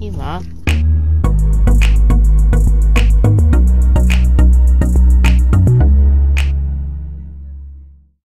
你妈